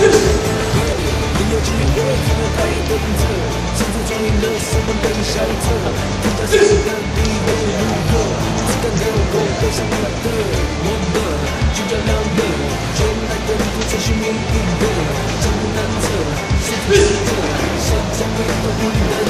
没有经历过怎么太独特，身处庄严的山峰等相册，等下时间的你又如何？只是感觉我看上的我们，就这样的，原来的不再是命运的，江难测，是否？想。